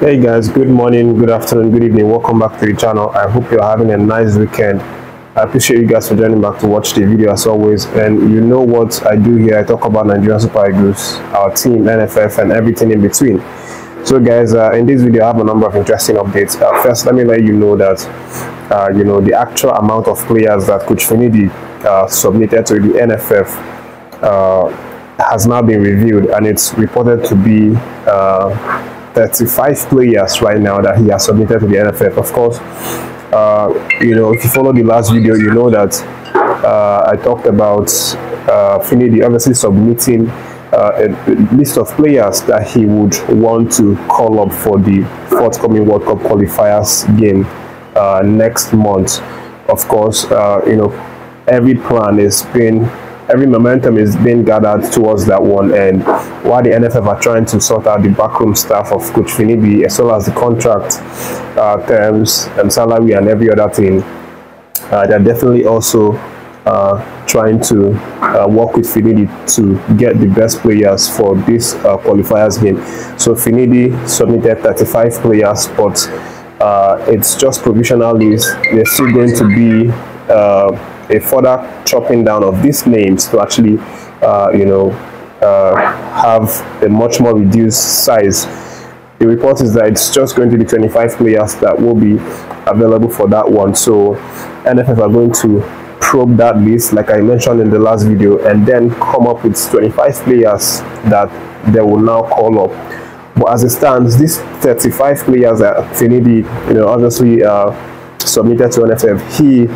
Hey guys, good morning, good afternoon, good evening. Welcome back to the channel. I hope you're having a nice weekend. I appreciate you guys for joining back to watch the video as always. And you know what I do here. I talk about Nigerian Super Eagles, our team, NFF, and everything in between. So guys, uh, in this video, I have a number of interesting updates. Uh, first, let me let you know that, uh, you know, the actual amount of players that Coach Finidi uh, submitted to the NFF uh, has now been reviewed and it's reported to be uh, 35 players right now that he has submitted to the NFF. Of course, uh, you know, if you follow the last video, you know that uh, I talked about uh, Finidi obviously submitting uh, a, list of players that he would want to call up for the forthcoming World Cup qualifiers game uh, next month. Of course, uh, you know, every plan is being every momentum is being gathered towards that one. And while the NFF are trying to sort out the backroom staff of Coach Finidi, as well as the contract uh, terms and salary and every other thing, uh, they're definitely also uh, trying to uh, work with Finidi to get the best players for this uh, qualifiers game. So Finidi submitted 35 players, but uh, it's just provisional list. They're still going to be a further chopping down of these names to actually, uh, you know, uh, have a much more reduced size. The report is that it's just going to be 25 players that will be available for that one. So NFF are going to probe that list, like I mentioned in the last video, and then come up with 25 players that they will now call up. But as it stands, these 35 players that Finidi, you know, obviously uh, submitted to NFF, he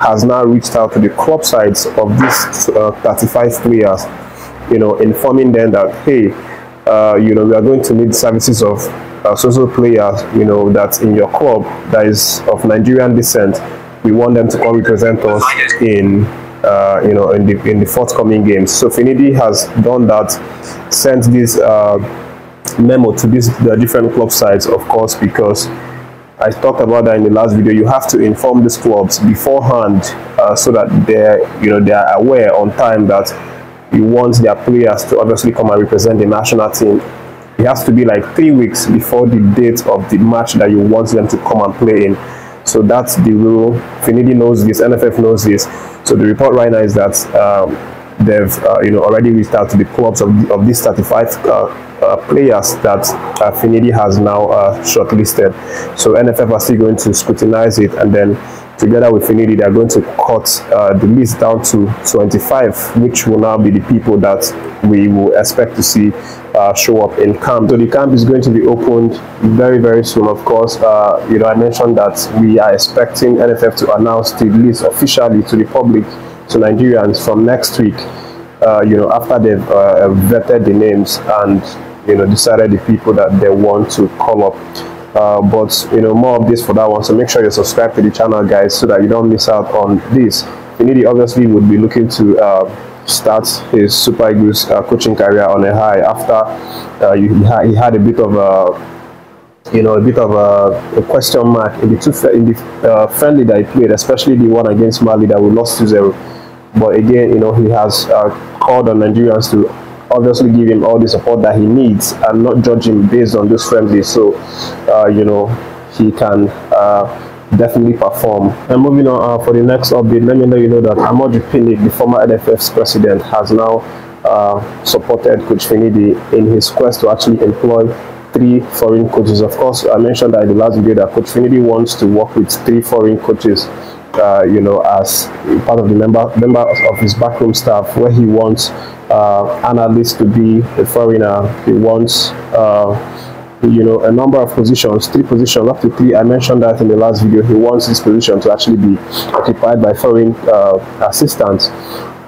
has now reached out to the club sides of these uh, 35 players, you know, informing them that, hey, uh, you know, we are going to need services of uh, social players, you know, that's in your club that is of Nigerian descent. We want them to come represent us in, uh, you know, in the in the forthcoming games. So Finidi has done that, sent this uh, memo to these the different club sides, of course, because I talked about that in the last video. You have to inform these clubs beforehand uh, so that they're you know they are aware on time that you want their players to obviously come and represent the national team. It has to be like three weeks before the date of the match that you want them to come and play in. So that's the rule. Finidi knows this. NFF knows this. So the report right now is that um, they've uh, you know already reached out to the clubs of, of these 35 uh, uh, players that uh, Finidi has now uh, shortlisted. So NFF are still going to scrutinize it and then together with Finidi they are going to cut the list down to 25 which will now be the people that we will expect to see uh, show up in camp. So the camp is going to be opened very very soon of course. Uh, you know I mentioned that we are expecting NFF to announce the list officially to the public to Nigerians from next week. Uh, you know, after they've uh, vetted the names and you know decided the people that they want to call up. Uh, but you know, more of this for that one. So make sure you subscribe to the channel, guys, so that you don't miss out on this. Finidi obviously would be looking to uh, start his Super Eagles uh, coaching career on a high after uh, he, had, a bit of a you know, a bit of a, a, question mark in the two in the uh, friendly that he played, especially the one against Mali that we lost 2-0. But again, you know, he has uh, called on Nigerians to obviously give him all the support that he needs and not judge him based on those friendlies. So, uh, you know, he can uh, definitely perform. And moving on uh, for the next update, let me know you know that Amaju Pinnick, the former NFF's president, has now uh, supported Coach Finidi in his quest to actually employ three foreign coaches. Of course, I mentioned that in the last video that Coach Finidi wants to work with three foreign coaches uh, you know, as part of the member members of his backroom staff, where he wants uh, analysts to be a foreigner. He wants, uh, you know, a number of positions, three positions, up to three. I mentioned that in the last video. He wants this position to actually be occupied by foreign uh, assistants.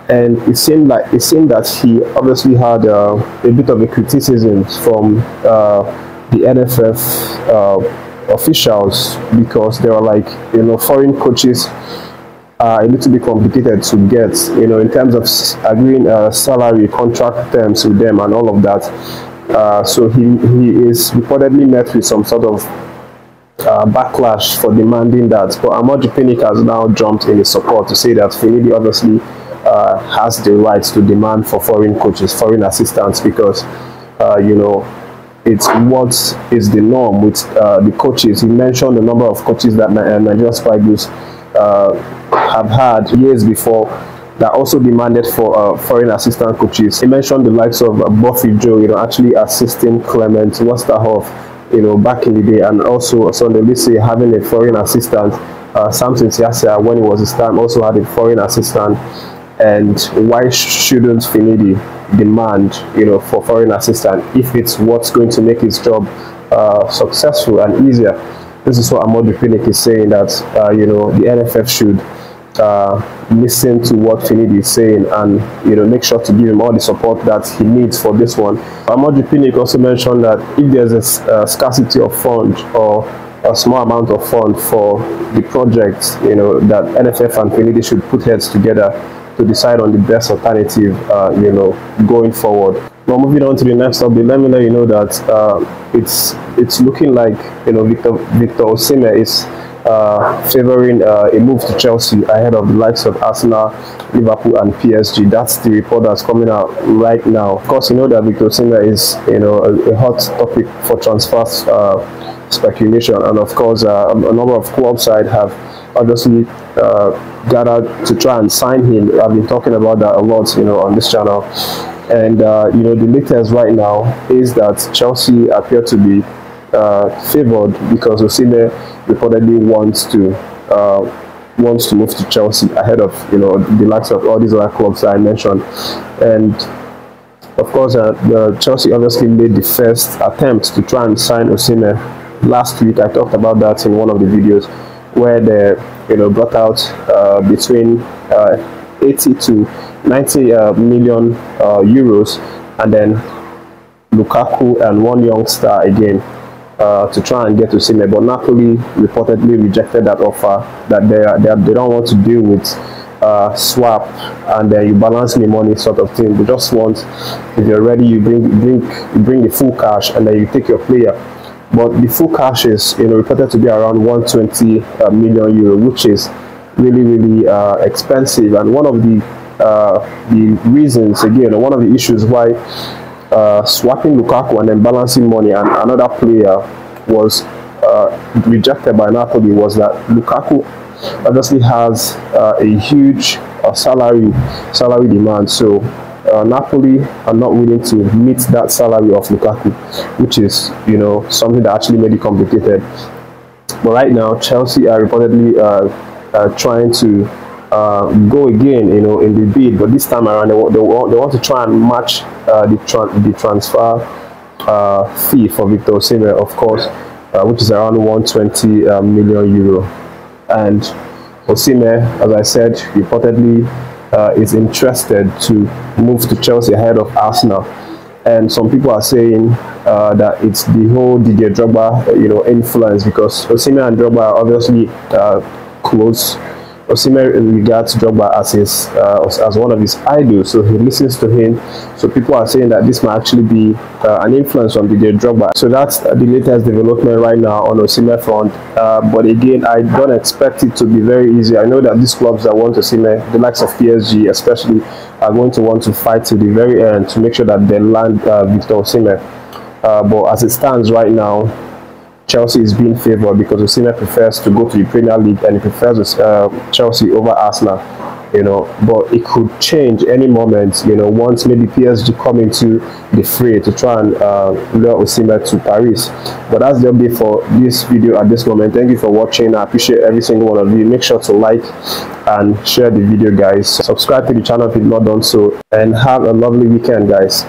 And it seemed like it seemed that he obviously had uh, a bit of a criticism from uh, the NFF officials because they were like, you know, foreign coaches are a little bit complicated to get, you know, in terms of agreeing uh, salary contract terms with them and all of that. Uh, so he, he is reportedly met with some sort of uh, backlash for demanding that. But Amaju Pinnick has now jumped in his support to say that Finidi obviously uh, has the right to demand for foreign coaches, foreign assistants, because, uh, you know, it's what is the norm with uh, the coaches. He mentioned the number of coaches that uh, Nigerian Eagles uh, have had years before that also demanded for uh, foreign assistant coaches. He mentioned the likes of uh, Bonfrere Jo, you know, actually assisting Clement Westerhof, you know, back in the day, and also Sunday Oliseh having a foreign assistant. Uh, Samson Siasia, when it was his time, also had a foreign assistant. And why shouldn't Finidi demand, you know, for foreign assistance if it's what's going to make his job uh, successful and easier? This is what Amaju Pinnick is saying that, uh, you know, the NFF should uh, listen to what Finidi is saying and you know make sure to give him all the support that he needs for this one. Amaju Pinnick also mentioned that if there's a, a scarcity of funds or a small amount of fund for the project, you know, that NFF and Finidi should put heads together to decide on the best alternative, uh, you know, going forward. Now, moving on to the next update, let me let you know that uh, it's it's looking like you know Victor Victor Osimhen is uh, favoring uh, a move to Chelsea ahead of the likes of Arsenal, Liverpool, and PSG. That's the report that's coming out right now. Of course, you know that Victor Osimhen is you know a, a hot topic for transfers uh, speculation, and of course, uh, a number of clubs side have obviously uh, gathered to try and sign him. I've been talking about that a lot, you know, on this channel. And uh, you know, the latest right now is that Chelsea appear to be uh, favored because Osimhen reportedly wants to uh, wants to move to Chelsea ahead of you know the likes of all these other clubs that I mentioned, and of course uh, the Chelsea obviously made the first attempt to try and sign Osimhen last week. I talked about that in one of the videos where they you know brought out uh, between uh, 80 to 90 uh, million euros, and then Lukaku and one young star again uh, to try and get to Sime, but Napoli reportedly rejected that offer that they, are, they, are, they don't want to deal with uh, swap and then you balance me money sort of thing. They just want, if you're ready, you bring bring you bring the full cash and then you take your player. But the full cash is you know reported to be around 120 uh, million euro, which is really really uh, expensive. And one of the uh, the reasons again, one of the issues why uh, swapping Lukaku and then balancing money and another player was rejected by Napoli was that Lukaku obviously has a huge salary salary demand so uh, Napoli are not willing to meet that salary of Lukaku which is you know something that actually made it complicated but right now Chelsea are reportedly uh, trying to uh, go again, you know, in the bid. But this time around, they, they, want, they want to try and match uh, the, tra the transfer uh, fee for Victor Osimhen, of course, uh, which is around 120 uh, million euro. And Osimhen, as I said, reportedly uh, is interested to move to Chelsea ahead of Arsenal. And some people are saying that it's the whole Didier Drogba, you know, influence because Osimhen and Drogba are obviously close Osimhen regards Drogba as his uh, as one of his idols, so he listens to him. So people are saying that this might actually be uh, an influence on Didier Drogba. So that's the latest development right now on Osimhen front. Uh, but again, I don't expect it to be very easy. I know that these clubs that want Osimhen, the likes of PSG especially, are going to want to fight to the very end to make sure that they land uh, Victor Osimhen. Uh, but as it stands right now, Chelsea is being favoured because Osimhen prefers to go to the Premier League and he prefers uh, Chelsea over Arsenal. You know, but it could change any moment. You know, once maybe PSG come into the fray to try and uh, lure Osimhen to Paris. But that's the update for this video at this moment. Thank you for watching. I appreciate every single one of you. Make sure to like and share the video, guys. Subscribe to the channel if you've not done so, and have a lovely weekend, guys.